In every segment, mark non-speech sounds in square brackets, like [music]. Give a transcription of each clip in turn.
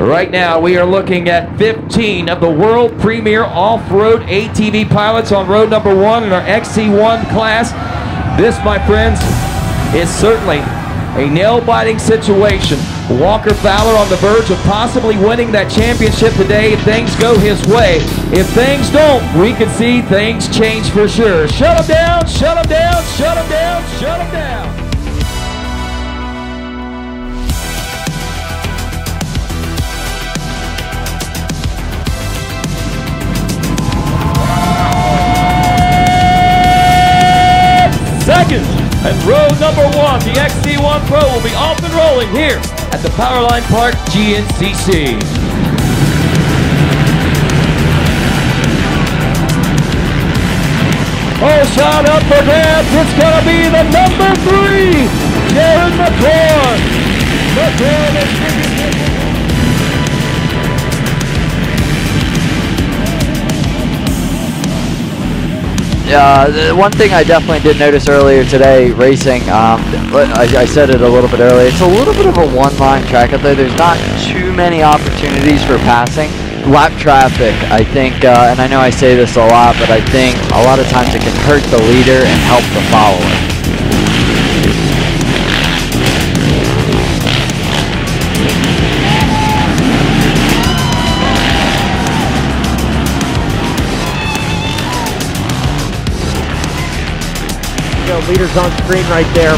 Right now, we are looking at 15 of the world premier off-road ATV pilots on road number one in our XC1 class. This, my friends, is certainly a nail-biting situation. Walker Fowler on the verge of possibly winning that championship today if things go his way. If things don't, we can see things change for sure. Shut him down, shut him down, shut him down, shut him down. And row number one, the XC1 Pro will be off and rolling here at the Powerline Park GNCC. Oh, shot up for grabs. It's going to be the number three, Jared. McCord is Uh, one thing I definitely did notice earlier today, racing, um, I, I, said it a little bit earlier, it's a little bit of a one-line track out there. There's not too many opportunities for passing. Lap traffic, I think, uh, and I know I say this a lot, but I think a lot of times it can hurt the leader and help the follower. Leaders on screen right there.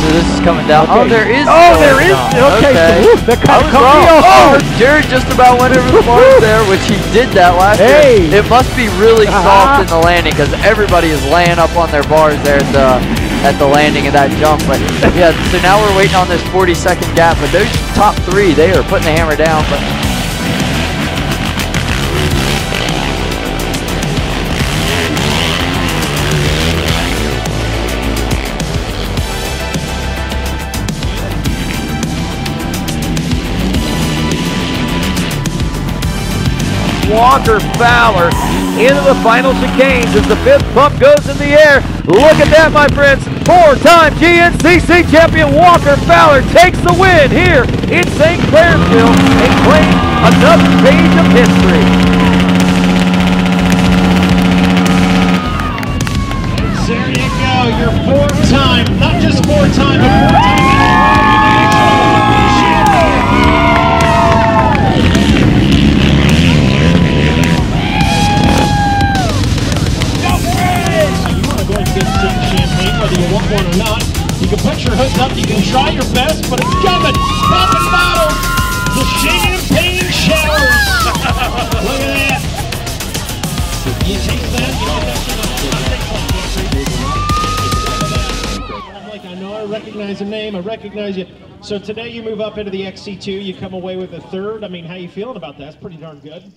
So this is coming down. Okay. Oh, there is. Oh, there is. Okay, okay. So, that kind of Oh, Jared just about went over the bars there, which he did that last hey. year. It must be really uh -huh. soft in the landing because everybody is laying up on their bars there at the at the landing of that jump. But yeah, so now we're waiting on this 40 second gap. But those top three, they are putting the hammer down. But Walker Fowler into the final chicanes as the fifth pump goes in the air. Look at that, my friends. Four-time GNCC champion Walker Fowler takes the win here in St. Clairsville and claims another page of history. There you go, your four-time, not just four-time, but four-time up. You can try your best, but it's coming. Popping bottles. The champagne showers. [laughs] Look at that. You taste that? You I'm like, I know I recognize a name. I recognize you. So today you move up into the XC2. You come away with a third. I mean, how you feeling about that? That's pretty darn good.